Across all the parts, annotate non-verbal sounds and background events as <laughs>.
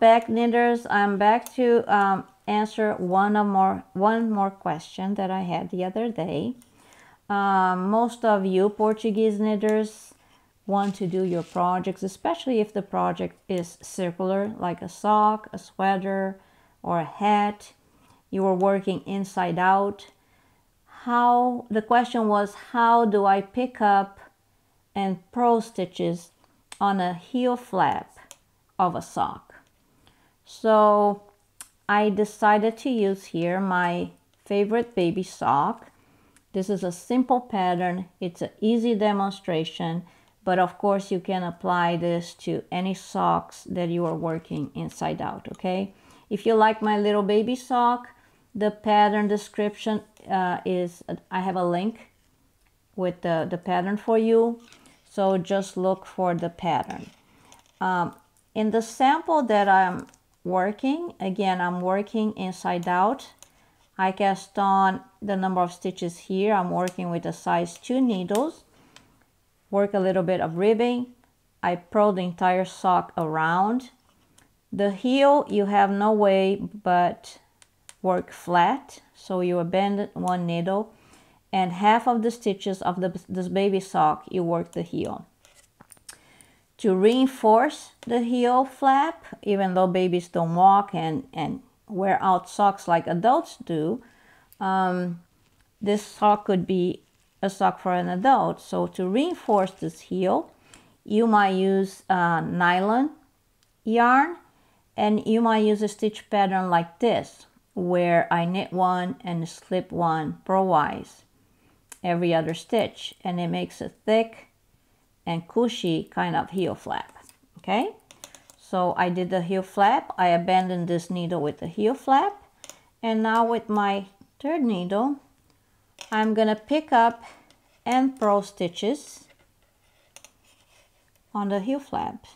back knitters, I'm back to um, answer one more one more question that I had the other day. Um, most of you Portuguese knitters want to do your projects, especially if the project is circular, like a sock, a sweater, or a hat. You are working inside out. How the question was, how do I pick up and purl stitches on a heel flap of a sock? So I decided to use here my favorite baby sock. This is a simple pattern. It's an easy demonstration but of course you can apply this to any socks that you are working inside out okay if you like my little baby sock the pattern description uh, is I have a link with the, the pattern for you so just look for the pattern um, in the sample that I'm working again I'm working inside out I cast on the number of stitches here I'm working with a size 2 needles work a little bit of ribbing. I purl the entire sock around. The heel, you have no way but work flat. So you abandon one needle and half of the stitches of the, this baby sock, you work the heel. To reinforce the heel flap, even though babies don't walk and, and wear out socks like adults do, um, this sock could be a sock for an adult. So to reinforce this heel, you might use uh, nylon yarn and you might use a stitch pattern like this where I knit one and slip one purlwise every other stitch and it makes a thick and cushy kind of heel flap okay so I did the heel flap I abandoned this needle with the heel flap and now with my third needle I'm gonna pick up and purl stitches on the heel flap.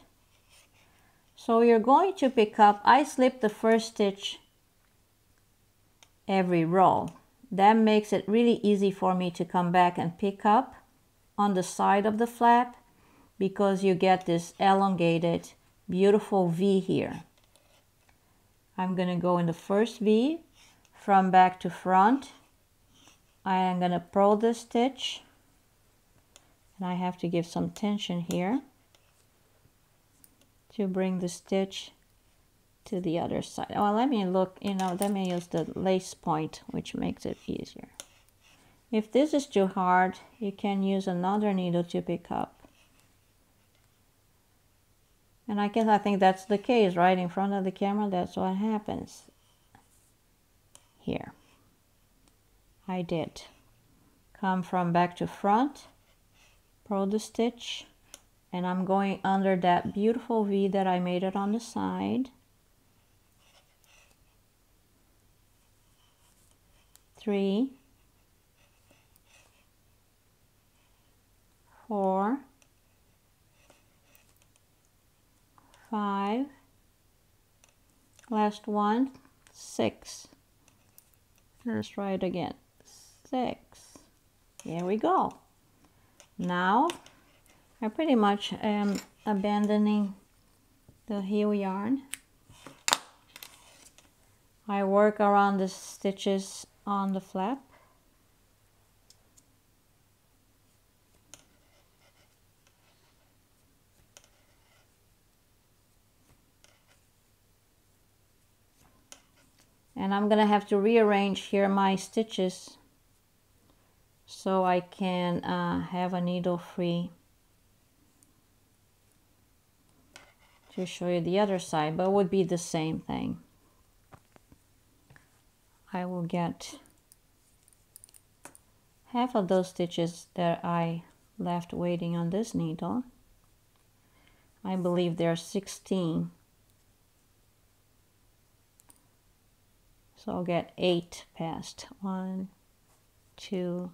So you're going to pick up, I slip the first stitch every row. That makes it really easy for me to come back and pick up on the side of the flap because you get this elongated beautiful V here. I'm going to go in the first V from back to front I am going to purl the stitch and I have to give some tension here to bring the stitch to the other side. Well, let me look, you know, let me use the lace point, which makes it easier. If this is too hard, you can use another needle to pick up. And I guess I think that's the case, right? In front of the camera, that's what happens. Here. I did. Come from back to front, purl the stitch, and I'm going under that beautiful V that I made it on the side. Three, four, five, last one, six. Let's try it again six. Here we go. Now I pretty much am abandoning the heel yarn. I work around the stitches on the flap. And I'm gonna have to rearrange here my stitches so I can uh, have a needle free to show you the other side but it would be the same thing. I will get half of those stitches that I left waiting on this needle. I believe there are 16 so I'll get eight past one two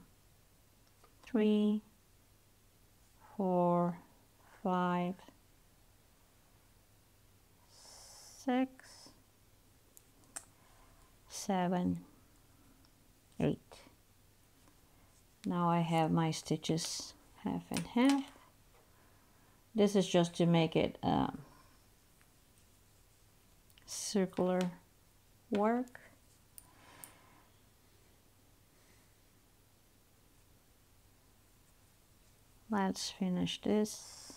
three, four, five, six, seven, eight. Now I have my stitches half and half. This is just to make it um, circular work. Let's finish this.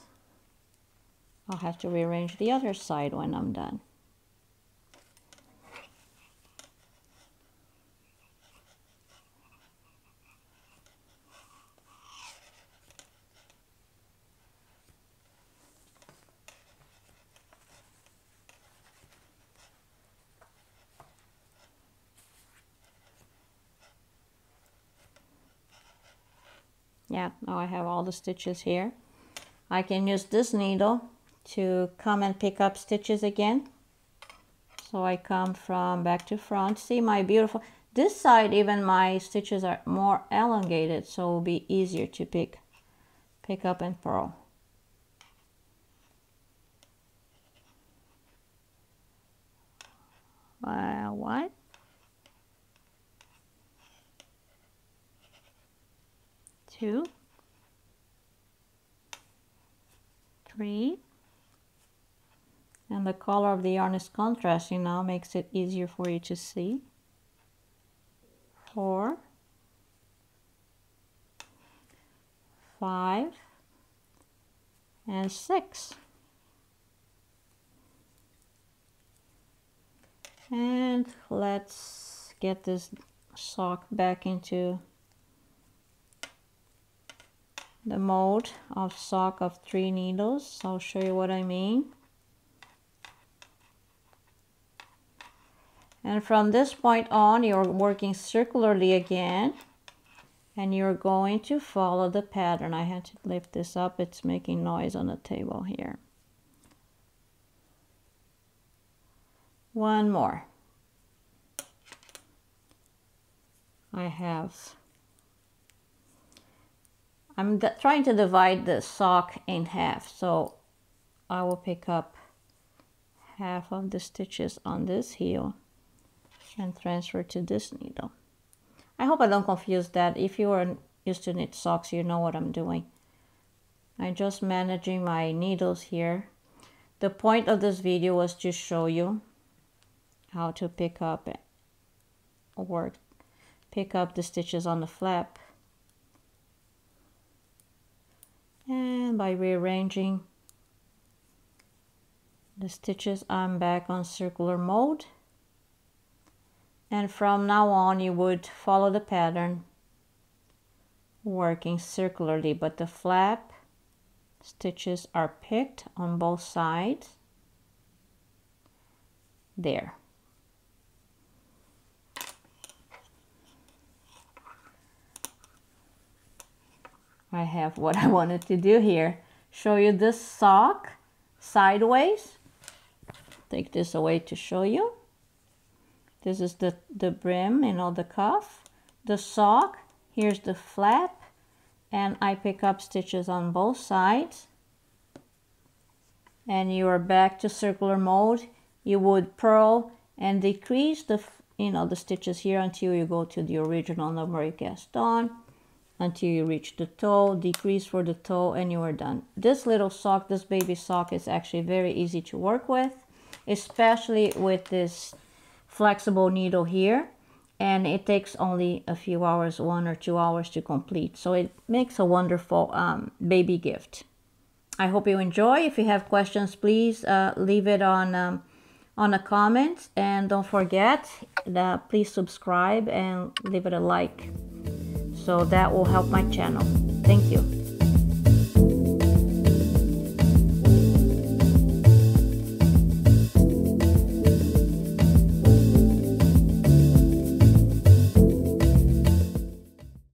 I'll have to rearrange the other side when I'm done. Yeah now I have all the stitches here. I can use this needle to come and pick up stitches again. So I come from back to front. See my beautiful this side even my stitches are more elongated so it'll be easier to pick pick up and purl uh, well what two, three, and the color of the yarn is contrasting now makes it easier for you to see. Four, five, and six. And let's get this sock back into the mold of sock of three needles. I'll show you what I mean. And from this point on, you're working circularly again. And you're going to follow the pattern. I had to lift this up. It's making noise on the table here. One more. I have I'm trying to divide the sock in half so I will pick up half of the stitches on this heel and transfer to this needle. I hope I don't confuse that. If you are used to knit socks, you know what I'm doing. I'm just managing my needles here. The point of this video was to show you how to pick up or pick up the stitches on the flap and by rearranging the stitches I'm back on circular mode. And from now on you would follow the pattern working circularly. But the flap stitches are picked on both sides. There I have what I <laughs> wanted to do here. Show you this sock sideways. Take this away to show you. This is the, the brim, you know, the cuff. The sock, here's the flap. And I pick up stitches on both sides. And you are back to circular mode. You would purl and decrease the, you know, the stitches here until you go to the original number you cast on until you reach the toe, decrease for the toe, and you are done. This little sock, this baby sock is actually very easy to work with, especially with this flexible needle here. And it takes only a few hours, one or two hours to complete. So it makes a wonderful um, baby gift. I hope you enjoy. If you have questions, please uh, leave it on um, on a comment. And don't forget, that please subscribe and leave it a like so that will help my channel. Thank you.